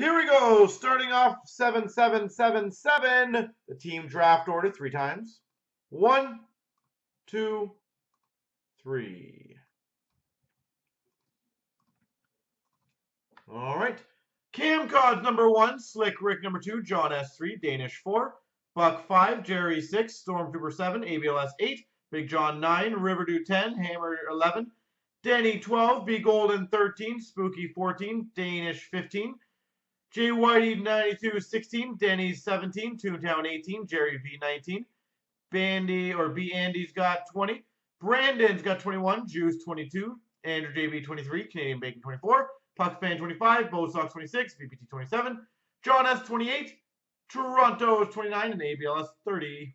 Here we go, starting off 7777, seven, seven, seven, the team draft order three times. One, two, three. All right. Cam Cod, number one. Slick Rick, number two. John S3, Danish, four. Buck, five. Jerry, six. Stormtrooper, seven. ABLS, eight. Big John, nine. Riverdew, 10. Hammer, 11. Danny, 12. B Golden, 13. Spooky, 14. Danish, 15. Jay Whitey 92 16, Danny 17, Toontown 18, Jerry V 19, Bandy or B Andy's got 20, Brandon's got 21, Juice 22, Andrew JB 23, Canadian Bacon 24, Puck Fan 25, Bo Sox 26, BPT 27, John S 28, Toronto's 29, and ABLS 30.